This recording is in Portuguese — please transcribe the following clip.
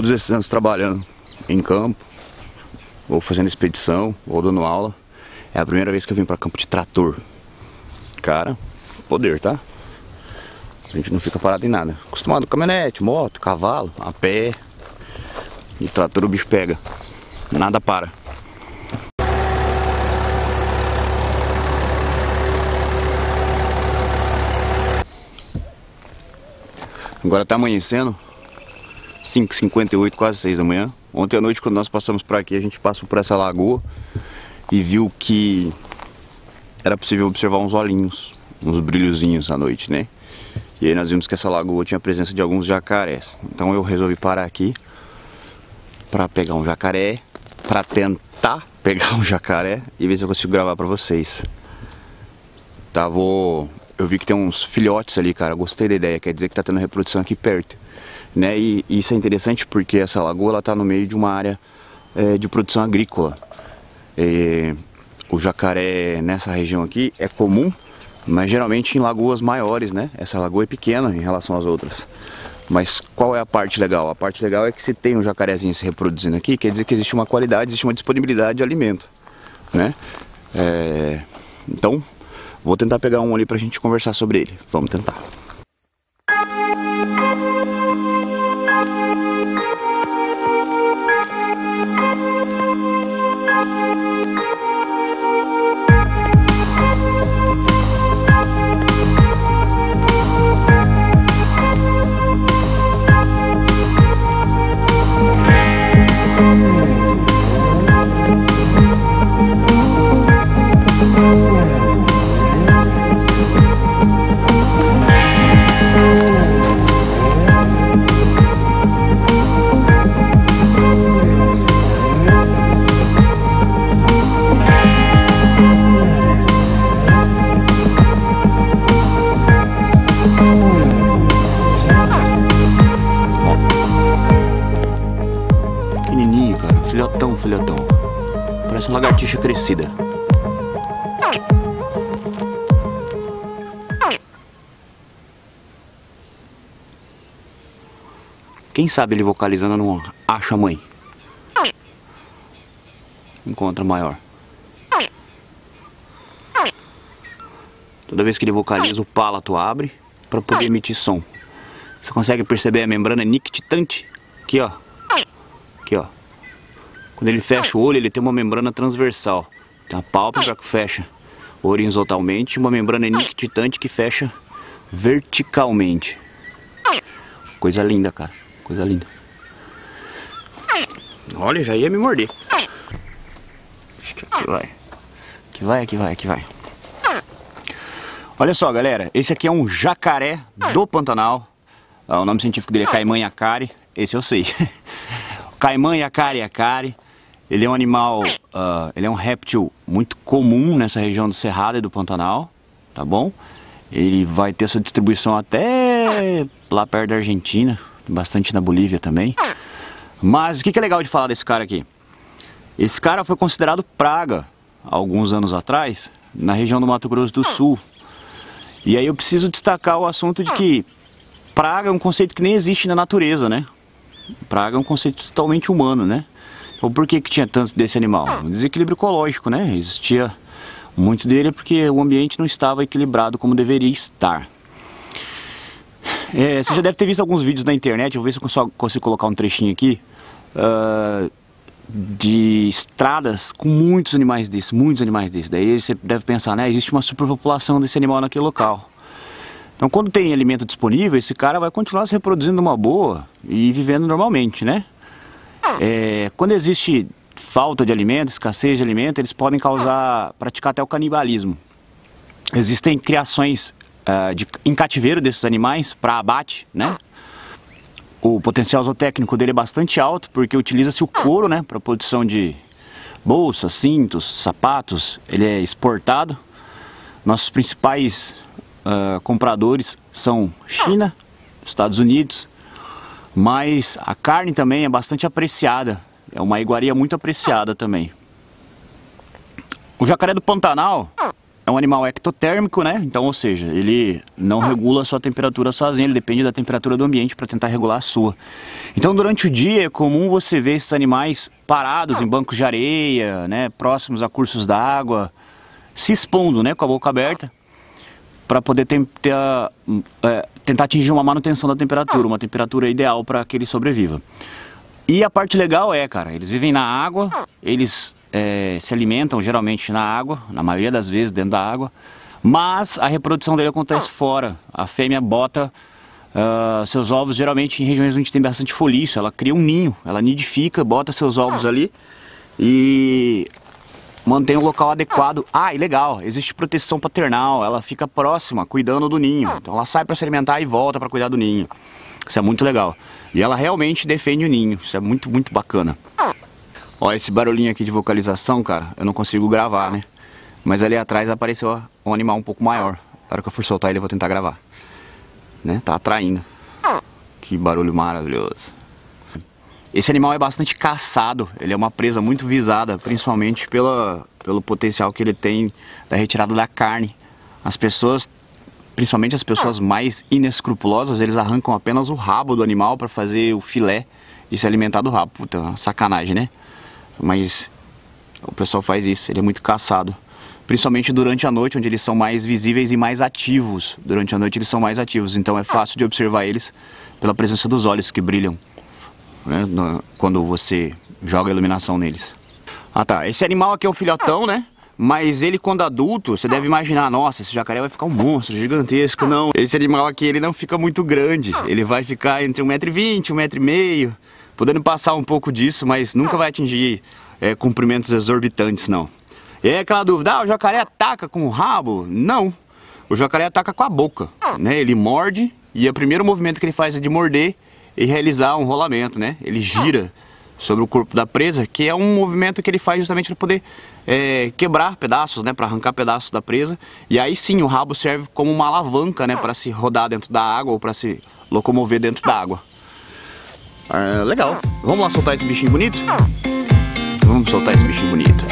todos esses anos trabalhando em campo, ou fazendo expedição, ou dando aula, é a primeira vez que eu vim para campo de trator. Cara, poder, tá? A gente não fica parado em nada. Acostumado com caminhonete, moto, cavalo, a pé. E trator o bicho pega. Nada para. Agora tá amanhecendo. 5h58, quase 6 da manhã. Ontem à noite, quando nós passamos por aqui, a gente passou por essa lagoa e viu que era possível observar uns olhinhos, uns brilhozinhos à noite, né? E aí nós vimos que essa lagoa tinha a presença de alguns jacarés. Então eu resolvi parar aqui para pegar um jacaré, para tentar pegar um jacaré e ver se eu consigo gravar para vocês. Tá, vou... Eu vi que tem uns filhotes ali, cara. Gostei da ideia, quer dizer que tá tendo reprodução aqui perto. Né? E, isso é interessante porque essa lagoa ela tá no meio de uma área é, de produção agrícola. E, o jacaré nessa região aqui é comum, mas geralmente em lagoas maiores, né? Essa lagoa é pequena em relação às outras. Mas qual é a parte legal? A parte legal é que se tem um jacarezinho se reproduzindo aqui, quer dizer que existe uma qualidade, existe uma disponibilidade de alimento, né? É... Então, vou tentar pegar um ali pra gente conversar sobre ele. Vamos tentar. Lagartixa crescida. Quem sabe ele vocalizando não acha a mãe. Encontra maior. Toda vez que ele vocaliza, o palato abre para poder emitir som. Você consegue perceber a membrana nictitante? Aqui, ó. Aqui, ó. Quando ele fecha o olho, ele tem uma membrana transversal. Tem a pálpebra que fecha horizontalmente uma membrana nictitante que fecha verticalmente. Coisa linda, cara. Coisa linda. Olha, já ia me morder. Acho que aqui vai. Aqui vai, aqui vai, aqui vai. Olha só, galera. Esse aqui é um jacaré do Pantanal. Ah, o nome científico dele é Caimã Yacari. Esse eu sei. Caimã Yacari Yacari. Ele é um animal, uh, ele é um réptil muito comum nessa região do Cerrado e do Pantanal, tá bom? Ele vai ter sua distribuição até lá perto da Argentina, bastante na Bolívia também. Mas o que é legal de falar desse cara aqui? Esse cara foi considerado praga alguns anos atrás na região do Mato Grosso do Sul. E aí eu preciso destacar o assunto de que praga é um conceito que nem existe na natureza, né? Praga é um conceito totalmente humano, né? Ou por que, que tinha tanto desse animal? Um desequilíbrio ecológico, né? Existia muito dele porque o ambiente não estava equilibrado como deveria estar. É, você já deve ter visto alguns vídeos na internet, vou ver se eu consigo colocar um trechinho aqui, uh, de estradas com muitos animais desses, muitos animais desses. Daí você deve pensar, né, existe uma superpopulação desse animal naquele local. Então quando tem alimento disponível, esse cara vai continuar se reproduzindo uma boa e vivendo normalmente, né? É, quando existe falta de alimento, escassez de alimento, eles podem causar, praticar até o canibalismo. Existem criações uh, de, em cativeiro desses animais para abate, né? O potencial zootécnico dele é bastante alto porque utiliza-se o couro, né, para produção de bolsas, cintos, sapatos. Ele é exportado. Nossos principais uh, compradores são China, Estados Unidos, mas a carne também é bastante apreciada. É uma iguaria muito apreciada também. O jacaré do Pantanal é um animal ectotérmico, né? Então, ou seja, ele não regula a sua temperatura sozinho, ele depende da temperatura do ambiente para tentar regular a sua. Então, durante o dia é comum você ver esses animais parados em bancos de areia, né, próximos a cursos d'água, se expondo, né, com a boca aberta, para poder tentar, é, tentar atingir uma manutenção da temperatura, uma temperatura ideal para que ele sobreviva. E a parte legal é, cara, eles vivem na água, eles é, se alimentam geralmente na água, na maioria das vezes dentro da água, mas a reprodução dele acontece fora. A fêmea bota uh, seus ovos geralmente em regiões onde tem bastante folício, ela cria um ninho, ela nidifica, bota seus ovos ali e mantém o local adequado. Ah, e legal, existe proteção paternal, ela fica próxima, cuidando do ninho. Então ela sai para se alimentar e volta para cuidar do ninho. Isso é muito legal. E ela realmente defende o ninho, isso é muito, muito bacana. Ó, esse barulhinho aqui de vocalização, cara, eu não consigo gravar, né? Mas ali atrás apareceu um animal um pouco maior. Na hora que eu for soltar ele, eu vou tentar gravar. Né? Tá atraindo. Que barulho maravilhoso. Esse animal é bastante caçado, ele é uma presa muito visada, principalmente pela, pelo potencial que ele tem da retirada da carne. As pessoas, principalmente as pessoas mais inescrupulosas, eles arrancam apenas o rabo do animal para fazer o filé e se alimentar do rabo. Puta, sacanagem, né? mas o pessoal faz isso, ele é muito caçado. Principalmente durante a noite, onde eles são mais visíveis e mais ativos. Durante a noite eles são mais ativos, então é fácil de observar eles pela presença dos olhos que brilham né, quando você joga a iluminação neles. Ah tá, esse animal aqui é o filhotão, né? Mas ele quando adulto, você deve imaginar, nossa, esse jacaré vai ficar um monstro gigantesco. Não, esse animal aqui ele não fica muito grande. Ele vai ficar entre 1,20m, 1,5m podendo passar um pouco disso, mas nunca vai atingir é, comprimentos exorbitantes, não. E aí aquela dúvida, ah, o jacaré ataca com o rabo? Não, o jacaré ataca com a boca, né? Ele morde e o primeiro movimento que ele faz é de morder e realizar um rolamento, né? Ele gira sobre o corpo da presa, que é um movimento que ele faz justamente para poder é, quebrar pedaços, né? Para arrancar pedaços da presa. E aí sim, o rabo serve como uma alavanca, né? Para se rodar dentro da água ou para se locomover dentro da água. É, legal. Vamos lá soltar esse bichinho bonito? Vamos soltar esse bichinho bonito.